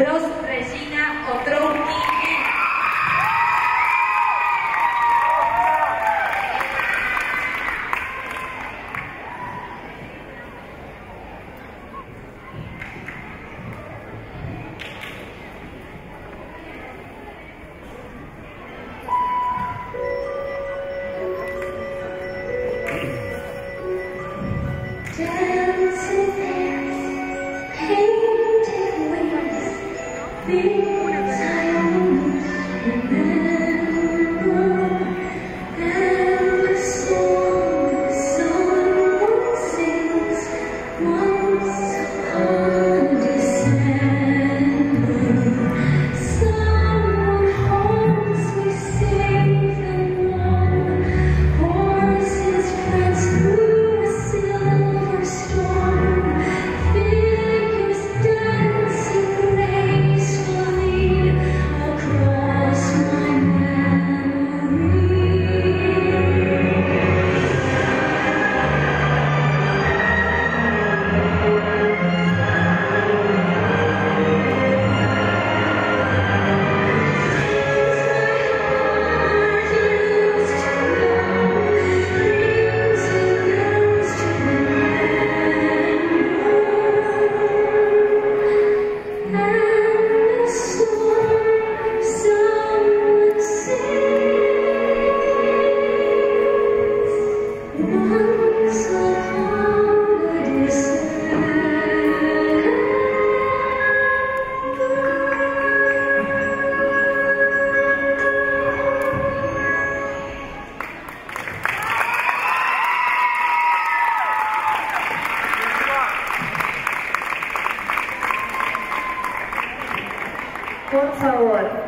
But I 你在我眼 Por favor.